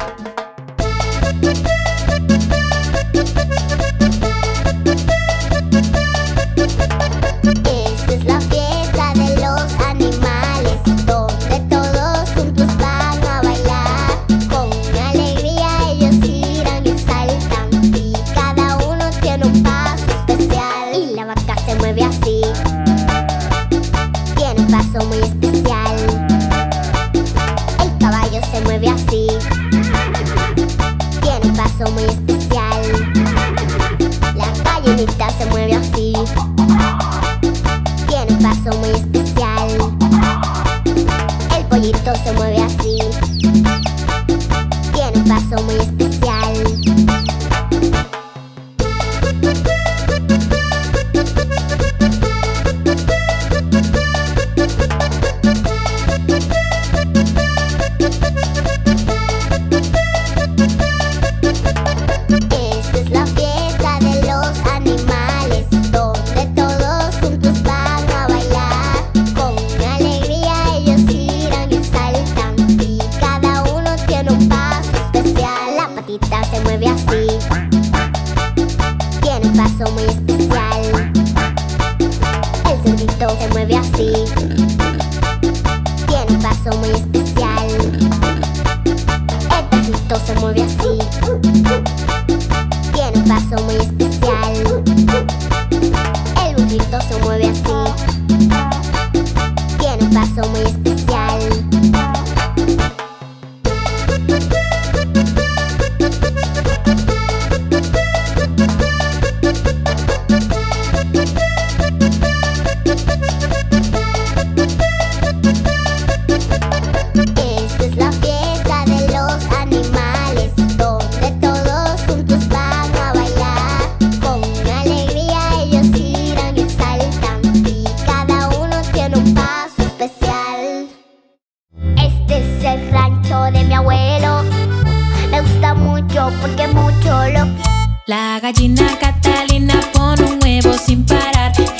Música paso muy especial. El pollito se mueve así. Tiene un paso muy especial. gato se mueve así. Tiene un paso muy especial. es el rancho de mi abuelo. Me gusta mucho porque mucho lo La gallina Catalina pone un huevo sin par.